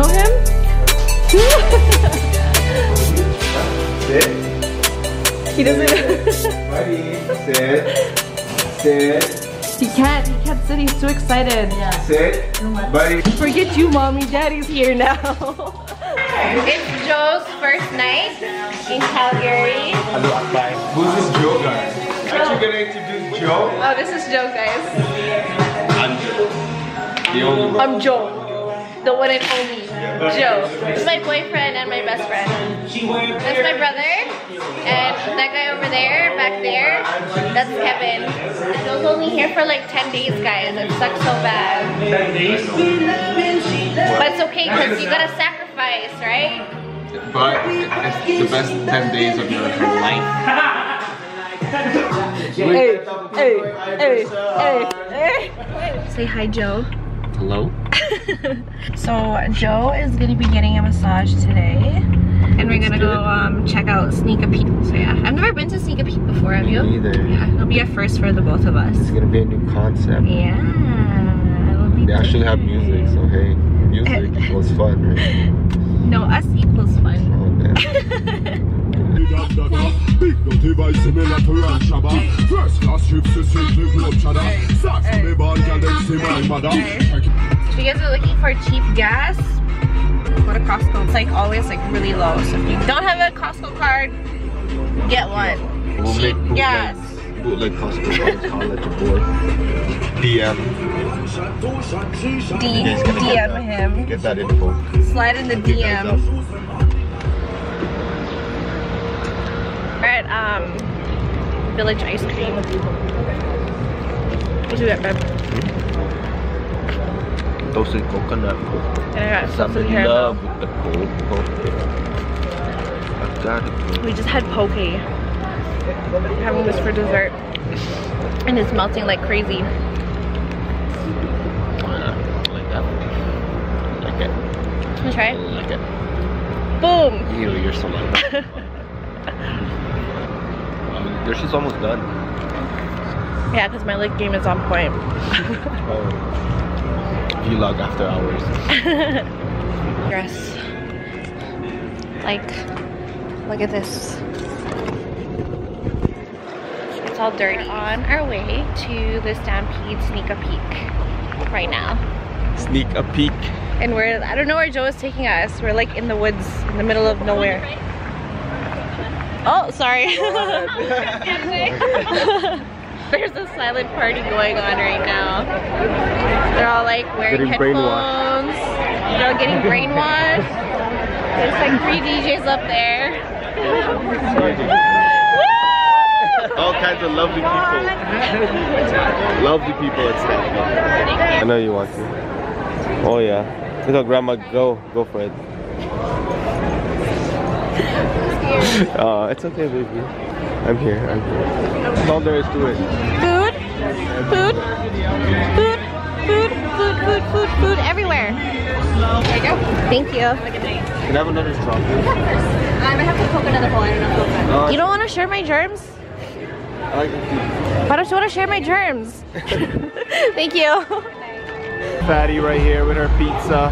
know him? Sit. he doesn't. Buddy. Sit. Sit. he can't. He can't sit. He's too excited. Yeah. Sit. Buddy. Forget you, mommy. Daddy's here now. It's Joe's first night in Calgary. Who's this Joe guy? Aren't you oh. gonna introduce Joe? Oh, this is Joe, guys. The only one. I'm Joe. The one and only Joe. This is my boyfriend and my best friend. That's my brother. And that guy over there, back there, that's Kevin. Joe's only here for like 10 days, guys. It sucks so bad. But it's okay, because you gotta sacrifice, right? But it's the best 10 days of your life. hey, hey, hey, hey, hey. Say hi, Joe. Hello? So Joe is gonna be getting a massage today. And we're gonna go um, check out Sneak a Peek. So yeah, I've never been to Sneak a Peek before, have you? either. Yeah, it'll be a first for the both of us. It's gonna be a new concept. Yeah, it'll be They actually have music, so hey, music equals fun, right? No, us equals fun. Oh, damn. Big device similar to Ram Shabba. First class trips to simply road cheddar. Start from the band, girl, then see my mother. If you guys are looking for cheap gas, go to Costco. It's like always like really low. So if you don't have a Costco card, get one. We'll cheap make bootleg, gas. bootleg Costco cards. I'll let your boy. DM. D You get DM him. Get that info. Slide in the Hook you guys DM. We're at um, Village Ice Cream. What you got, babe? Toasted coconut. And I got in love with the cold poke. I got it. We just had poke. Having this for dessert. And it's melting like crazy. Like that. Like it. Wanna try? Like it. Boom! Ew, you're so like um, This is almost done. Yeah, because my lick game is on point. Vlog after hours. Dress. Like, look at this. It's all dirty. On our way to the Stampede Sneak a Peek right now. Sneak a peek. And we're, I don't know where Joe is taking us. We're like in the woods, in the middle of nowhere. Oh, sorry. There's a silent party going on right now. They're all like wearing Getting headphones. brainwashed. They're all getting brainwashed. There's like three DJs up there. All kinds of lovely people. lovely people at Stanford. I know you want to. Oh yeah. Look how grandma go. Go for it. uh, it's okay, baby. I'm here. I'm here. That's all there is to it. Food, food, food, food, food, food, food, food everywhere. There you go. Thank you. Can I have another strawberry? I'm gonna have to poke another hole. I don't know. Uh, You don't want to share my germs? I like the Why don't you want to share my germs? Thank you. fatty right here with her pizza.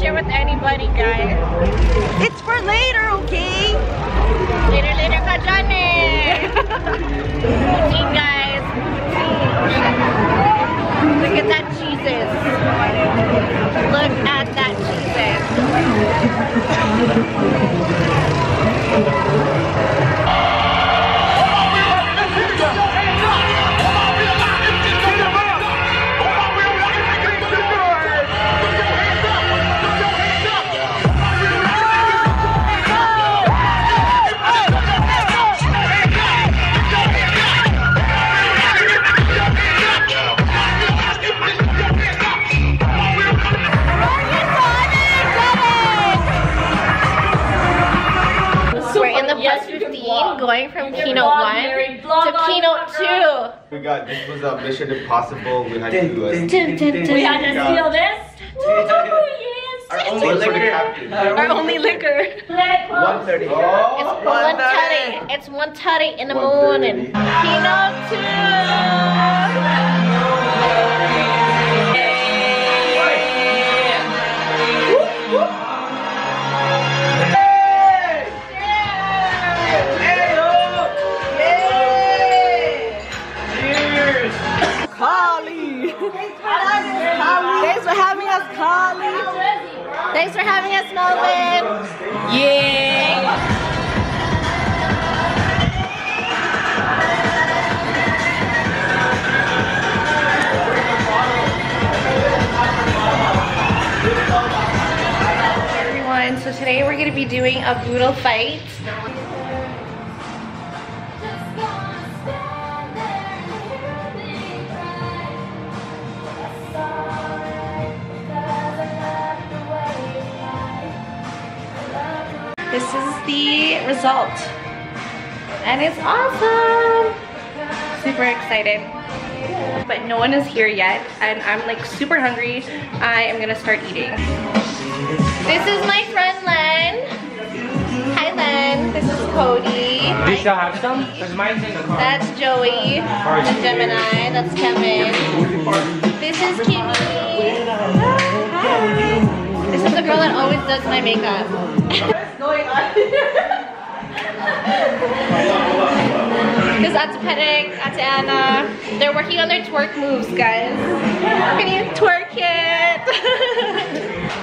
With anybody, guys. It's for later, okay? Later, later, kajane. Eh. Eat, guys. Look at that cheeses. Look at that keynote 2. We got this was a mission impossible. We had to uh, do it. We had to steal this. Oh, our only liquor. Our only liquor. One thirty. Oh. It's one tutty. It's one tutty in the morning. Keynote 2. Thanks for having us, Melvin. Yeah. everyone. So today we're gonna be doing a boodle fight. This is the result. And it's awesome. Super excited. But no one is here yet and I'm like super hungry. I am gonna start eating. This is my friend Len. Hi Len. This is Cody. Do you still have some? Because mine's in the car. That's Joey. The Gemini. That's Kevin. This is Kimmy. Hi. This is the girl that always does my makeup. This is Ate Pedek, Ate Anna. They're working on their twerk moves, guys. Can you twerk it?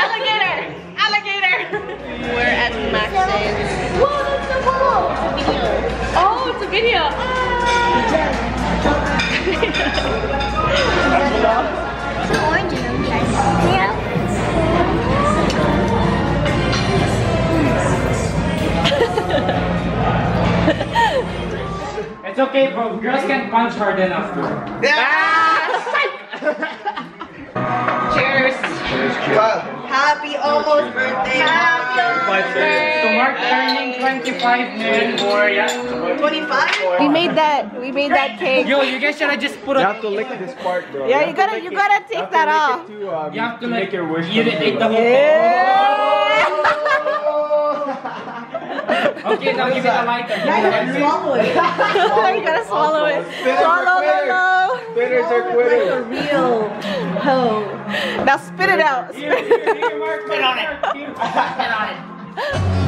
alligator! Alligator! We're at Max's. Whoa, that's the ball! It's a video. Oh, it's a video. It's okay, bro. Girls can punch hard enough. Cheers. Happy almost birthday. So Mark turning 25 men or yeah. 25? We made that. We made that cake. Yo, you guys should have just put You have to lick this part, bro. Yeah, you gotta, you gotta take that off. To, um, You have to to like make your wish. You didn't eat the whole Okay, now give it a light. Now you gotta swallow it. you gotta swallow it. Swallow, no, no. Spitters are quitters. Real hoe. Now spit it out. Here, here, here, Mark. Spit on it. Spit on it.